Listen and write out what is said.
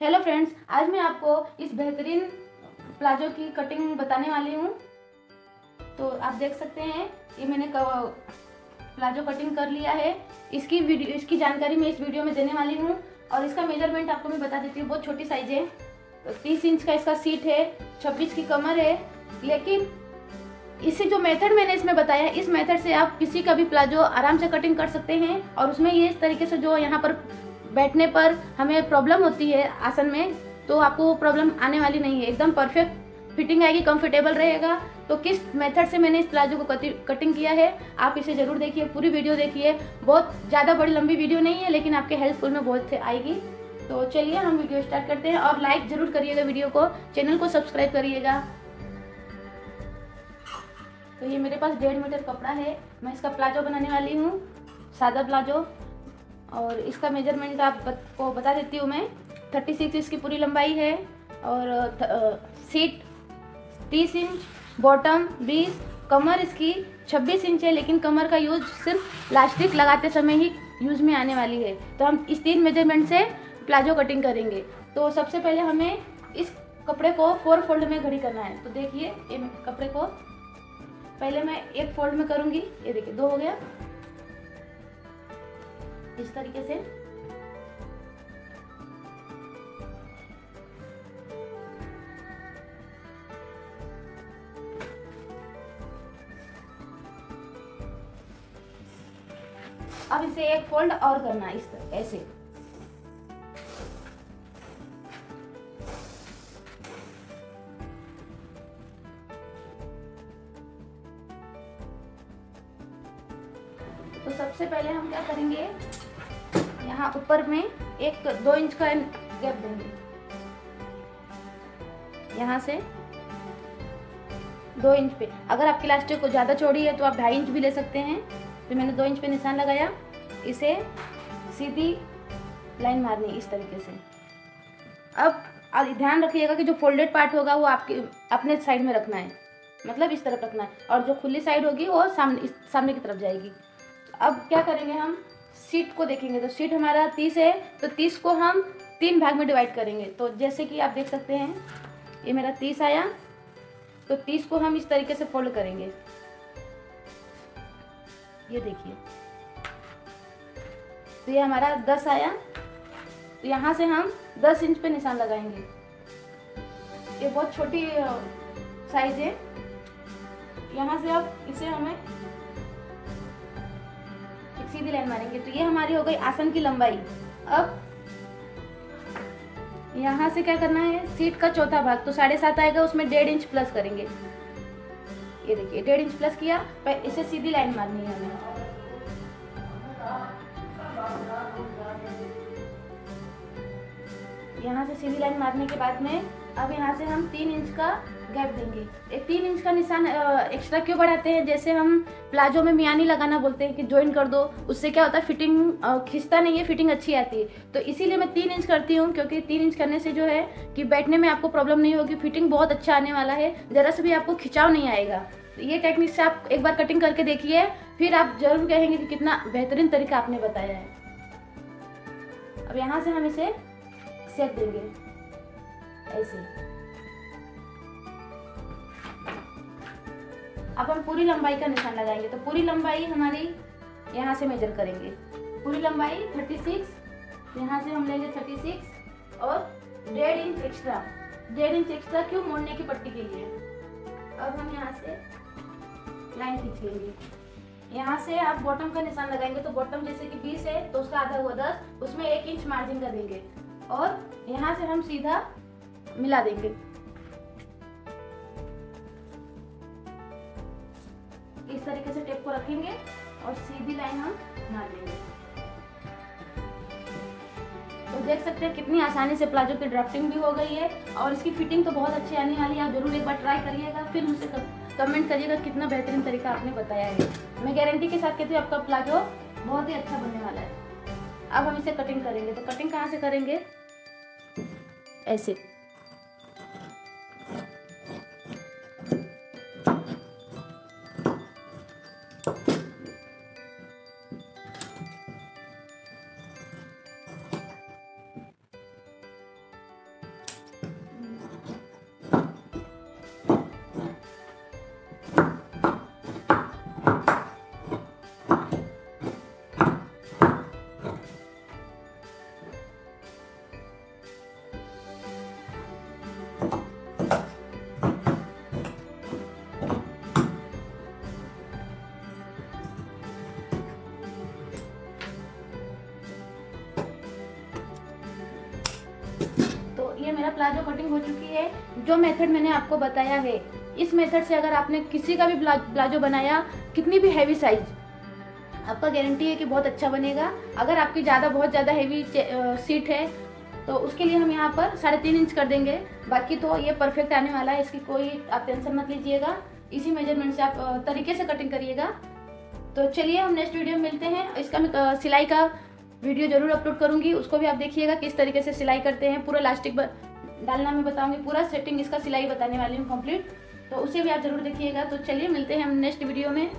Hello friends आज मैं आपको इस बेहतरीन प्लाजो की कटिंग बताने वाली हूँ। तो आप देख सकते हैं, ये मैंने प्लाजो कटिंग कर लिया है। इसकी वीडियो, इसकी जानकारी मैं इस वीडियो में देने वाली हूँ और इसका मेज़रमेंट आपको मैं बता देती हूँ, बहुत छोटी साइज़ है। तीस इंच का इसका सीट है, छब्बीस की कमर है। लेकिन इसे जो मेथड मैंने इसमें बताया, इस मेथड से आप किसी का भी प्लाजो आराम से कटिंग कर सकते हैं और उसमें ये इस तरीके से जो यहाँ पर बैठने पर हमें प्रॉब्लम होती है आसन में तो आपको वो प्रॉब्लम आने वाली नहीं है। एकदम परफेक्ट फिटिंग आएगी कंफर्टेबल रहेगा। तो किस मेथड से मैंने इस प्लाजो को कटिंग किया है, आप इसे ज़रूर देखिए, पूरी वीडियो देखिए। बहुत ज़्यादा बड़ी लंबी वीडियो नहीं है, लेकिन आपके हेल्पफुल में बहुत आएगी। तो चलिए हम वीडियो स्टार्ट करते हैं, और लाइक ज़रूर करिएगा वीडियो को चैनल को सब्सक्राइब करिएगा। तो ये मेरे पास डेढ़ मीटर कपड़ा है, मैं इसका प्लाजो बनाने वाली हूँ, सादा प्लाजो। और इसका मेज़रमेंट आपको बता देती हूँ मैं। थर्टी सिक्स इसकी पूरी लंबाई है और सीट तीस इंच बॉटम बीस, कमर इसकी छब्बीस इंच है, लेकिन कमर का यूज़ सिर्फ़ लास्टिक लगाते समय ही यूज़ में आने वाली है। तो हम इस तीन मेज़रमेंट से प्लाजो कटिंग करेंगे। तो सबसे पहले हमें इस कपड़े को फोर फोल्ड में घड़ी करना है। तो देखिए कपड़े को पहले मैं एक फोल्ड में करूँगी। ये देखिए, दो हो गया। इस तरीके से। अब इसे एक फोल्ड और करना इस तरह, ऐसे। तो सबसे पहले हम क्या करेंगे? यहाँ ऊपर में एक दो इंच का गैप देंगे। यहाँ से दो इंच पे। अगर आपकी इलास्टिक को ज़्यादा चौड़ी है तो आप ढाई इंच भी ले सकते हैं। तो मैंने दो इंच पे निशान लगाया। इसे सीधी लाइन मारनी इस तरीके से। अब ध्यान रखिएगा कि जो फोल्डेड पार्ट होगा वो आपके, अपने साइड में रखना है। मतलब इस तरफ़ रखना है। और जो खुली साइड होगी वो सामने सामने की तरफ़ जाएगी। अब क्या करेंगे हम? सीट को देखेंगे तो सीट हमारा तीस है तो तीस को हम तीन भाग में डिवाइड करेंगे। तो जैसे कि आप देख सकते हैं, ये मेरा तीस आया। तो तीस को हम इस तरीके से फोल्ड करेंगे। ये देखिए। तो ये हमारा दस आया। तो यहाँ से हम दस इंच पे निशान लगाएँगे। ये बहुत छोटी साइज़ है। यहाँ से अब इसे हमें सीधी लाइन मारेंगे तो ये हमारी हो गई आसन की लंबाई। अब यहाँ से क्या करना है? सीट का चौथा भाग तो साढ़े सात आएगा, उसमें डेढ़ इंच प्लस करेंगे। ये देखिए, डेढ़ इंच प्लस किया, पर इसे सीधी लाइन मारनी है हमें। यहाँ से सीधी लाइन मारने के बाद में, अब यहाँ से हम तीन इंच का गैप देंगे। एक तीन इंच का निशान एक्स्ट्रा क्यों बढ़ाते हैं? जैसे हम प्लाजो में मियानी लगाना बोलते हैं कि ज्वाइन कर दो, उससे क्या होता है? फिटिंग खिंचता नहीं है फिटिंग अच्छी आती है। तो इसीलिए मैं तीन इंच करती हूँ, क्योंकि तीन इंच करने से जो है कि बैठने में आपको प्रॉब्लम नहीं होगी। फिटिंग बहुत अच्छा आने वाला है। ज़रा से भी आपको खिंचाव नहीं आएगा। तो ये टेक्निक से आप एक बार कटिंग करके देखिए, फिर आप ज़रूर कहेंगे कि कितना बेहतरीन तरीका आपने बताया है। अब यहाँ से हम इसे सेक देंगे। ऐसे। अब हम पूरी लंबाई का निशान लगाएँगे तो पूरी लंबाई हमारी यहाँ से मेजर करेंगे। पूरी लंबाई 36 यहाँ से हम लेंगे 36 और डेढ़ इंच एक्स्ट्रा डेढ़ इंच एक्स्ट्रा क्यों? मोड़ने की पट्टी के लिए। अब हम यहाँ से लाइन खींच लेंगे। यहाँ से आप बॉटम का निशान लगाएँगे तो बॉटम जैसे कि 20 है तो उसका आधा हुआ 10 उसमें एक इंच मार्जिन कर देंगे और यहाँ से हम सीधा मिला देंगे। इस तरीके से टेप को रखेंगे और सीधी लाइन हम मार देंगे तो देख सकते हैं कितनी आसानी से प्लाजो की ड्राफ्टिंग भी हो गई है और इसकी फिटिंग तो बहुत अच्छी आने वाली है आप ज़रूर एक बार ट्राई करिएगा, फिर मुझसे कमेंट करिएगा कितना बेहतरीन तरीका आपने बताया है। मैं गारंटी के साथ कहती हूँ, आपका प्लाजो बहुत ही अच्छा बनने वाला है। अब हम इसे कटिंग करेंगे। तो कटिंग कहाँ से करेंगे? ऐसे। मेरा प्लाजो कटिंग हो चुकी है, जो मेथड मैंने आपको बताया है। इस मेथड से अगर आपने किसी का भी प्लाजो बनाया, कितनी भी हैवी साइज़ आपका गारंटी है कि बहुत अच्छा बनेगा। अगर आपकी ज़्यादा, बहुत ज़्यादा हैवी सीट है तो उसके लिए हम यहाँ पर साढ़े तीन इंच कर देंगे। बाकी तो ये परफेक्ट आने वाला है, इसकी कोई आप टेंशन मत लीजिएगा। इसी मेज़रमेंट से आप तरीके से कटिंग करिएगा। तो चलिए हम नेक्स्ट वीडियो में मिलते हैं। इसका मैं सिलाई का वीडियो ज़रूर अपलोड करूँगी। उसको भी आप देखिएगा, किस तरीके से सिलाई करते हैं। पूरा लास्टिक डालना मैं बताऊँगी पूरा सेटिंग इसका सिलाई बताने वाली हूँ कंप्लीट तो उसे भी आप ज़रूर देखिएगा। तो चलिए मिलते हैं हम नेक्स्ट वीडियो में।